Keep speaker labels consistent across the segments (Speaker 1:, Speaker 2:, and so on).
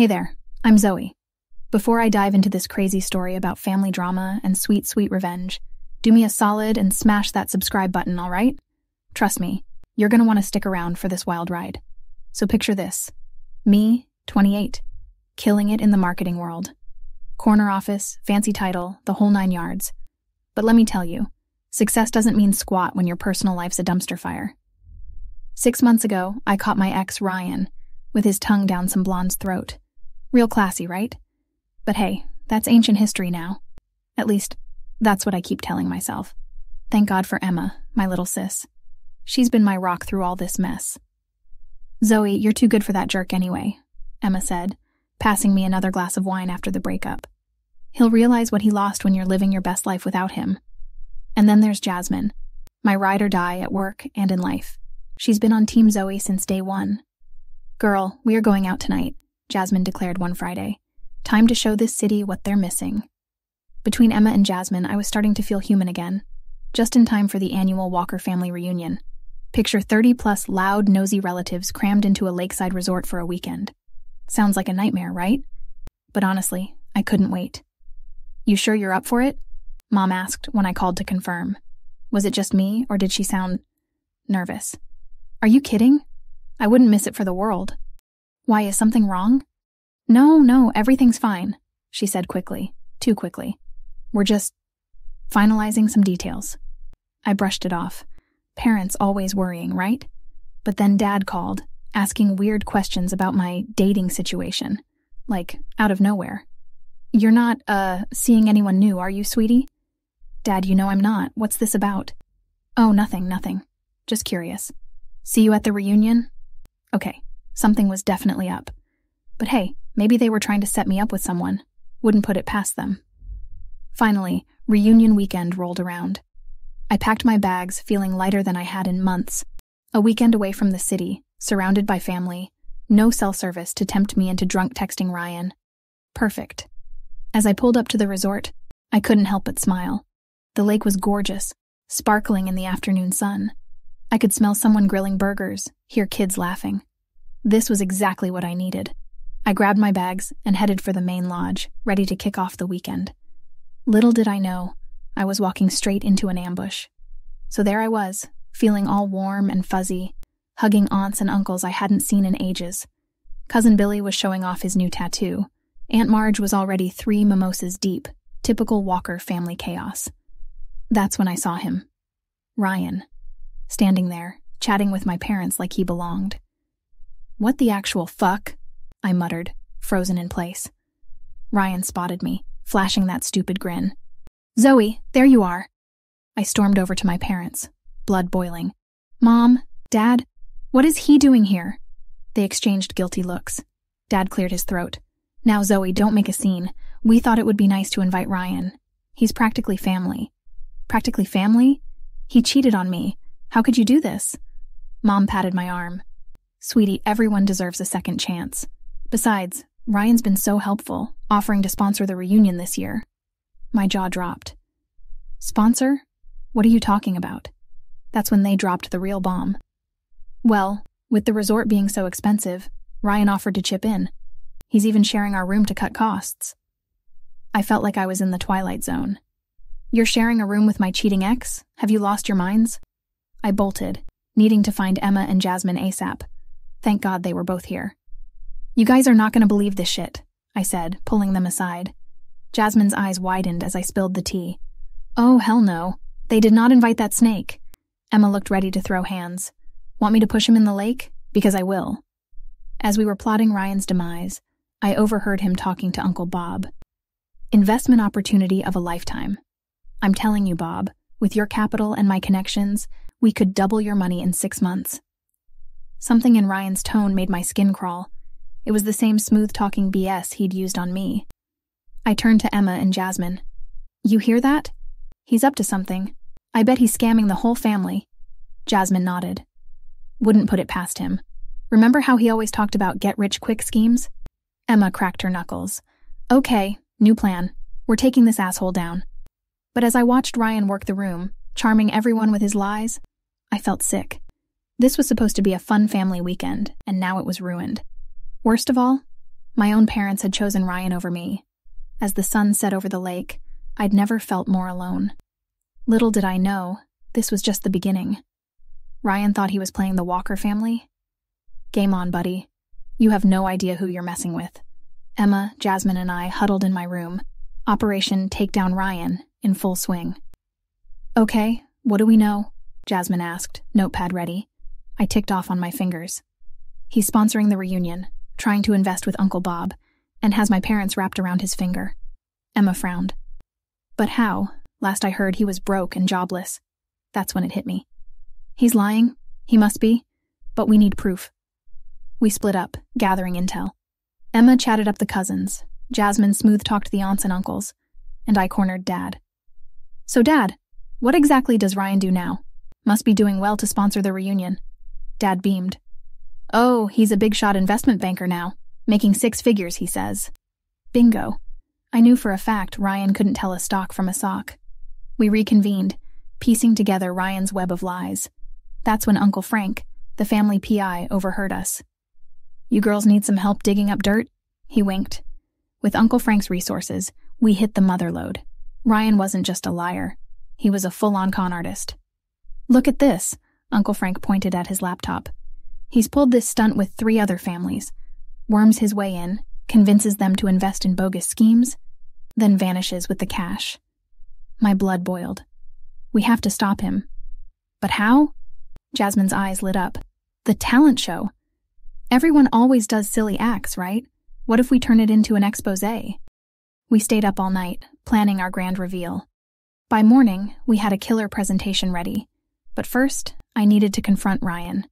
Speaker 1: Hey there, I'm Zoe. Before I dive into this crazy story about family drama and sweet, sweet revenge, do me a solid and smash that subscribe button, all right? Trust me, you're gonna want to stick around for this wild ride. So picture this me, 28, killing it in the marketing world. Corner office, fancy title, the whole nine yards. But let me tell you, success doesn't mean squat when your personal life's a dumpster fire. Six months ago, I caught my ex, Ryan, with his tongue down some blonde's throat. Real classy, right? But hey, that's ancient history now. At least, that's what I keep telling myself. Thank God for Emma, my little sis. She's been my rock through all this mess. Zoe, you're too good for that jerk anyway, Emma said, passing me another glass of wine after the breakup. He'll realize what he lost when you're living your best life without him. And then there's Jasmine, my ride or die at work and in life. She's been on Team Zoe since day one. Girl, we are going out tonight, Jasmine declared one Friday. Time to show this city what they're missing. Between Emma and Jasmine, I was starting to feel human again, just in time for the annual Walker family reunion. Picture 30 plus loud, nosy relatives crammed into a lakeside resort for a weekend. Sounds like a nightmare, right? But honestly, I couldn't wait. You sure you're up for it? Mom asked when I called to confirm. Was it just me, or did she sound nervous? Are you kidding? I wouldn't miss it for the world. Why, is something wrong? No, no, everything's fine, she said quickly, too quickly. We're just finalizing some details. I brushed it off. Parents always worrying, right? But then Dad called, asking weird questions about my dating situation, like out of nowhere. You're not, uh, seeing anyone new, are you, sweetie? Dad, you know I'm not. What's this about? Oh, nothing, nothing. Just curious. See you at the reunion? Okay, something was definitely up. But hey, maybe they were trying to set me up with someone. Wouldn't put it past them. Finally, reunion weekend rolled around. I packed my bags, feeling lighter than I had in months. A weekend away from the city, surrounded by family, no cell service to tempt me into drunk texting Ryan. Perfect. As I pulled up to the resort, I couldn't help but smile. The lake was gorgeous, sparkling in the afternoon sun. I could smell someone grilling burgers, hear kids laughing. This was exactly what I needed. I grabbed my bags and headed for the main lodge, ready to kick off the weekend. Little did I know, I was walking straight into an ambush. So there I was, feeling all warm and fuzzy, hugging aunts and uncles I hadn't seen in ages. Cousin Billy was showing off his new tattoo. Aunt Marge was already three mimosas deep, typical Walker family chaos. That's when I saw him. Ryan standing there, chatting with my parents like he belonged. What the actual fuck? I muttered, frozen in place. Ryan spotted me, flashing that stupid grin. Zoe, there you are. I stormed over to my parents, blood boiling. Mom, Dad, what is he doing here? They exchanged guilty looks. Dad cleared his throat. Now, Zoe, don't make a scene. We thought it would be nice to invite Ryan. He's practically family. Practically family? He cheated on me, how could you do this? Mom patted my arm. Sweetie, everyone deserves a second chance. Besides, Ryan's been so helpful, offering to sponsor the reunion this year. My jaw dropped. Sponsor? What are you talking about? That's when they dropped the real bomb. Well, with the resort being so expensive, Ryan offered to chip in. He's even sharing our room to cut costs. I felt like I was in the twilight zone. You're sharing a room with my cheating ex? Have you lost your minds? I bolted, needing to find Emma and Jasmine ASAP. Thank God they were both here. You guys are not going to believe this shit, I said, pulling them aside. Jasmine's eyes widened as I spilled the tea. Oh, hell no. They did not invite that snake. Emma looked ready to throw hands. Want me to push him in the lake? Because I will. As we were plotting Ryan's demise, I overheard him talking to Uncle Bob. Investment opportunity of a lifetime. I'm telling you, Bob, with your capital and my connections, we could double your money in six months. Something in Ryan's tone made my skin crawl. It was the same smooth talking BS he'd used on me. I turned to Emma and Jasmine. You hear that? He's up to something. I bet he's scamming the whole family. Jasmine nodded. Wouldn't put it past him. Remember how he always talked about get rich quick schemes? Emma cracked her knuckles. Okay, new plan. We're taking this asshole down. But as I watched Ryan work the room, charming everyone with his lies, I felt sick. This was supposed to be a fun family weekend, and now it was ruined. Worst of all, My own parents had chosen Ryan over me. As the sun set over the lake, I'd never felt more alone. Little did I know, this was just the beginning. Ryan thought he was playing the Walker family. Game on, buddy. You have no idea who you're messing with. Emma, Jasmine, and I huddled in my room. Operation Take Down Ryan in full swing. Okay, what do we know? Jasmine asked, notepad ready. I ticked off on my fingers. He's sponsoring the reunion, trying to invest with Uncle Bob, and has my parents wrapped around his finger. Emma frowned. But how? Last I heard, he was broke and jobless. That's when it hit me. He's lying. He must be. But we need proof. We split up, gathering intel. Emma chatted up the cousins. Jasmine smooth talked the aunts and uncles. And I cornered Dad. So, Dad, what exactly does Ryan do now? Must be doing well to sponsor the reunion. Dad beamed. Oh, he's a big shot investment banker now, making six figures, he says. Bingo. I knew for a fact Ryan couldn't tell a stock from a sock. We reconvened, piecing together Ryan's web of lies. That's when Uncle Frank, the family PI, overheard us. You girls need some help digging up dirt? He winked. With Uncle Frank's resources, we hit the mother lode. Ryan wasn't just a liar, he was a full on con artist. Look at this, Uncle Frank pointed at his laptop. He's pulled this stunt with three other families, worms his way in, convinces them to invest in bogus schemes, then vanishes with the cash. My blood boiled. We have to stop him. But how? Jasmine's eyes lit up. The talent show. Everyone always does silly acts, right? What if we turn it into an expose? We stayed up all night, planning our grand reveal. By morning, we had a killer presentation ready. But first, I needed to confront Ryan.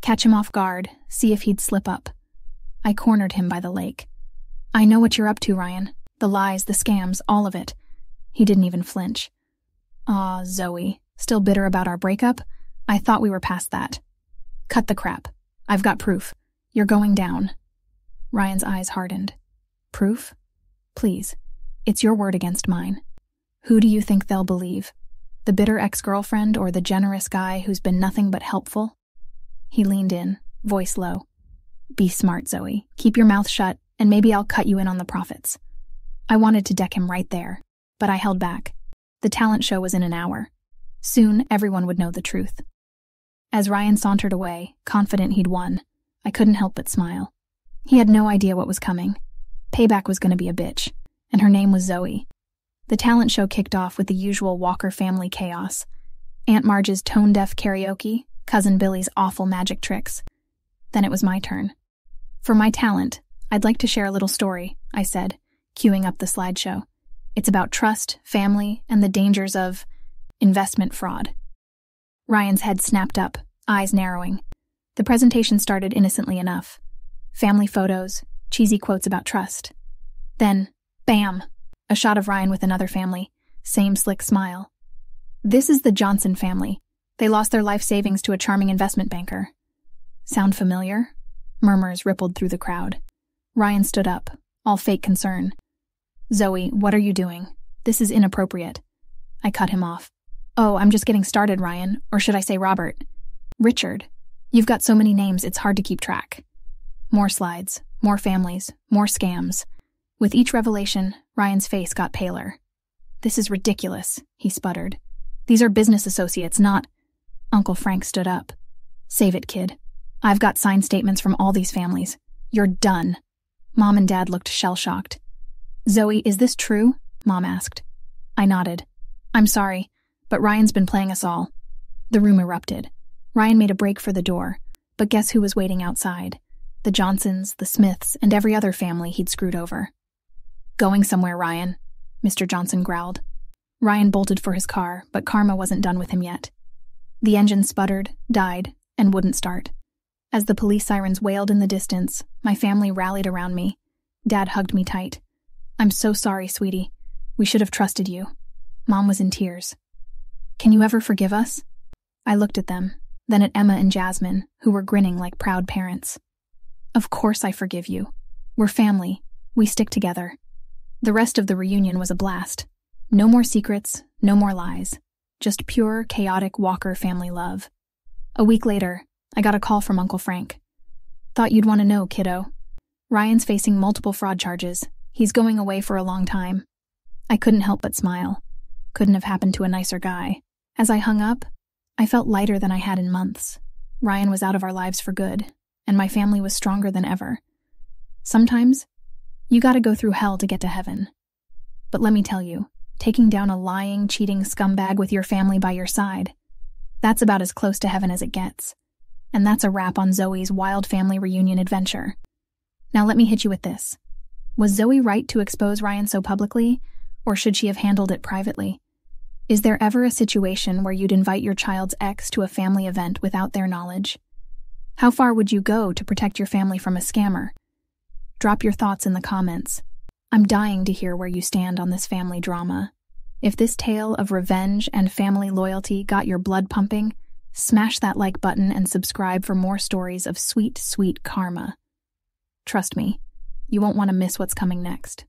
Speaker 1: Catch him off guard, see if he'd slip up. I cornered him by the lake. I know what you're up to, Ryan. The lies, the scams, all of it. He didn't even flinch. Aw, Zoe. Still bitter about our breakup? I thought we were past that. Cut the crap. I've got proof. You're going down. Ryan's eyes hardened. Proof? Please. It's your word against mine. Who do you think they'll believe? The bitter ex girlfriend or the generous guy who's been nothing but helpful? He leaned in, voice low. Be smart, Zoe. Keep your mouth shut, and maybe I'll cut you in on the profits. I wanted to deck him right there, but I held back. The talent show was in an hour. Soon, everyone would know the truth. As Ryan sauntered away, confident he'd won, I couldn't help but smile. He had no idea what was coming. Payback was going to be a bitch, and her name was Zoe. The talent show kicked off with the usual Walker family chaos Aunt Marge's tone deaf karaoke, Cousin Billy's awful magic tricks. Then it was my turn. For my talent, I'd like to share a little story, I said, queuing up the slideshow. It's about trust, family, and the dangers of investment fraud. Ryan's head snapped up, eyes narrowing. The presentation started innocently enough family photos, cheesy quotes about trust. Then, bam, a shot of Ryan with another family, same slick smile. This is the Johnson family. They lost their life savings to a charming investment banker. Sound familiar? Murmurs rippled through the crowd. Ryan stood up, all fake concern. Zoe, what are you doing? This is inappropriate. I cut him off. Oh, I'm just getting started, Ryan, or should I say Robert? Richard. You've got so many names, it's hard to keep track. More slides, more families, more scams. With each revelation, Ryan's face got paler. This is ridiculous, he sputtered. These are business associates, not. Uncle Frank stood up. Save it, kid. I've got signed statements from all these families. You're done. Mom and Dad looked shell shocked. Zoe, is this true? Mom asked. I nodded. I'm sorry, but Ryan's been playing us all. The room erupted. Ryan made a break for the door, but guess who was waiting outside? The Johnsons, the Smiths, and every other family he'd screwed over. Going somewhere, Ryan, Mr. Johnson growled. Ryan bolted for his car, but karma wasn't done with him yet. The engine sputtered, died, and wouldn't start. As the police sirens wailed in the distance, my family rallied around me. Dad hugged me tight. I'm so sorry, sweetie. We should have trusted you. Mom was in tears. Can you ever forgive us? I looked at them, then at Emma and Jasmine, who were grinning like proud parents. Of course I forgive you. We're family. We stick together. The rest of the reunion was a blast. No more secrets, no more lies. Just pure, chaotic Walker family love. A week later, I got a call from Uncle Frank. Thought you'd want to know, kiddo. Ryan's facing multiple fraud charges. He's going away for a long time. I couldn't help but smile. Couldn't have happened to a nicer guy. As I hung up, I felt lighter than I had in months. Ryan was out of our lives for good, and my family was stronger than ever. Sometimes, you gotta go through hell to get to heaven. But let me tell you, taking down a lying, cheating scumbag with your family by your side, that's about as close to heaven as it gets. And that's a wrap on Zoe's wild family reunion adventure. Now let me hit you with this. Was Zoe right to expose Ryan so publicly, or should she have handled it privately? Is there ever a situation where you'd invite your child's ex to a family event without their knowledge? How far would you go to protect your family from a scammer? Drop your thoughts in the comments. I'm dying to hear where you stand on this family drama. If this tale of revenge and family loyalty got your blood pumping, smash that like button and subscribe for more stories of sweet, sweet karma. Trust me, you won't want to miss what's coming next.